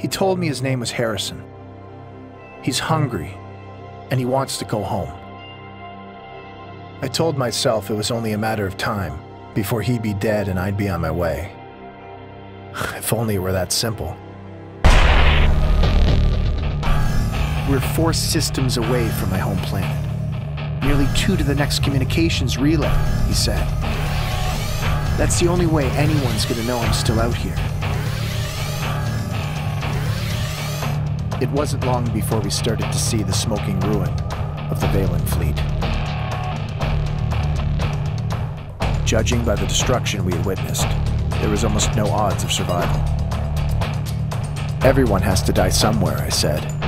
He told me his name was Harrison. He's hungry, and he wants to go home. I told myself it was only a matter of time before he'd be dead and I'd be on my way. If only it were that simple. We're four systems away from my home planet. Nearly two to the next communications relay, he said. That's the only way anyone's gonna know I'm still out here. It wasn't long before we started to see the smoking ruin of the Valen fleet. Judging by the destruction we had witnessed, there was almost no odds of survival. Everyone has to die somewhere, I said.